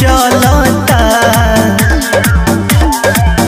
चल